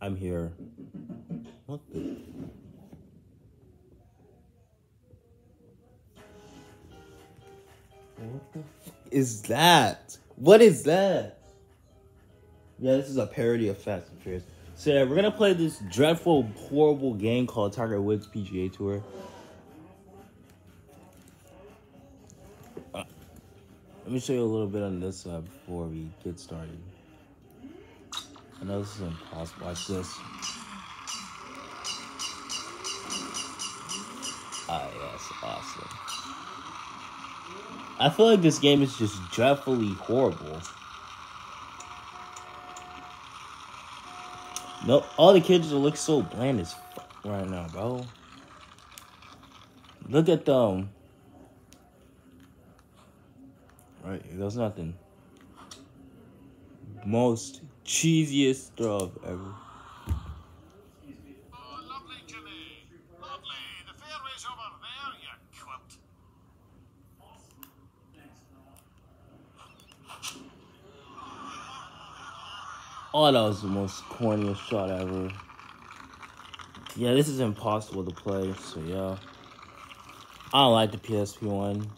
I'm here. What the? What the is that? What is that? Yeah, this is a parody of Fast and Furious. So yeah, we're gonna play this dreadful, horrible game called Tiger Woods PGA Tour. Uh, let me show you a little bit on this uh, before we get started. I know this is impossible. Watch this. Ah, yes, awesome. I feel like this game is just dreadfully horrible. No, all the kids look so bland as fuck right now, bro. Look at them. Right, there's nothing. Most cheesiest throw ever. Oh, that was the most corniest shot ever. Yeah, this is impossible to play, so yeah. I don't like the PSP one.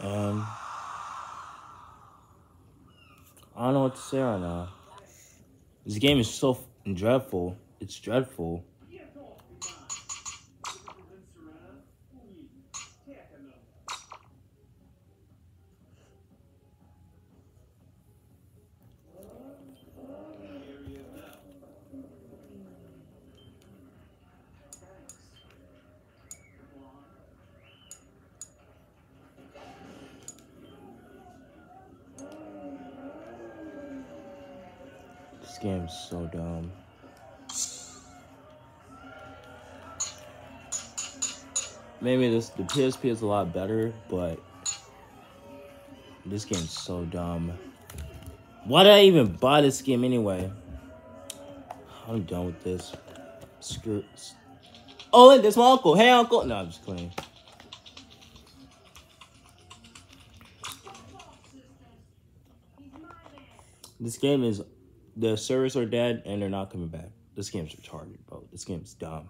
And I don't know what to say right now. This game is so dreadful. It's dreadful. This game is so dumb. Maybe this the PSP is a lot better, but this game's so dumb. Why did I even buy this game anyway? I'm done with this. Screw. Oh, look, that's my uncle. Hey, uncle. No, I'm just playing. This game is the servers are dead and they're not coming back. This game's retarded, bro. This game's dumb.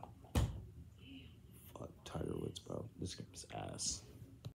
Fuck Tiger Woods, bro. This game's ass.